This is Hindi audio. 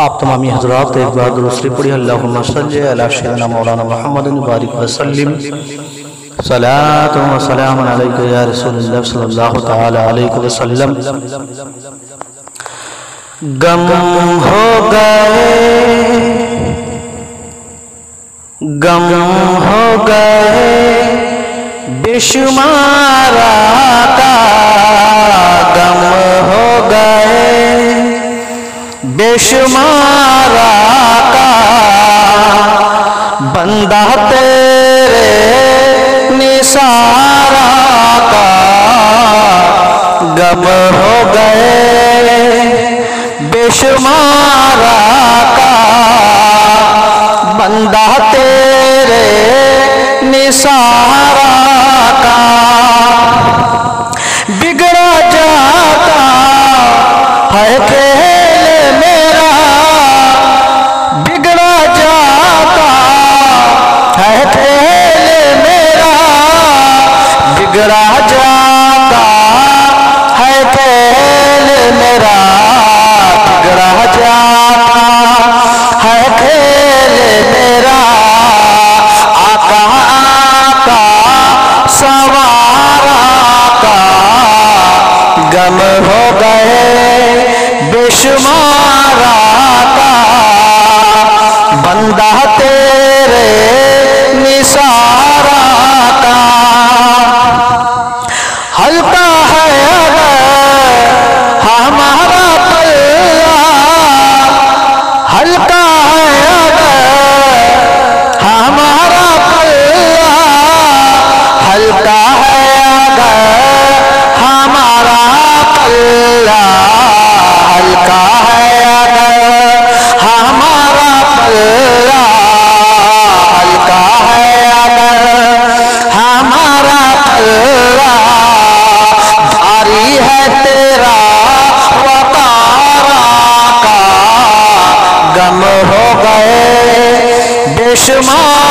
आप तमामी हजरात एक बार दूसरी पढ़ी अल्लाह मौलाना मोहम्मद बारिक वसलम अलैहि वसल्लम। गम हो गए, गम हो गए, बेशुमारा बेशुमारा का बंदा तेरे निसारा का गम हो गए। बेशुमारा का बंदा तेरे निसारा बेशुमारा का बंदा तेरे तेरा वतारा का गम हो गए। बेशुमार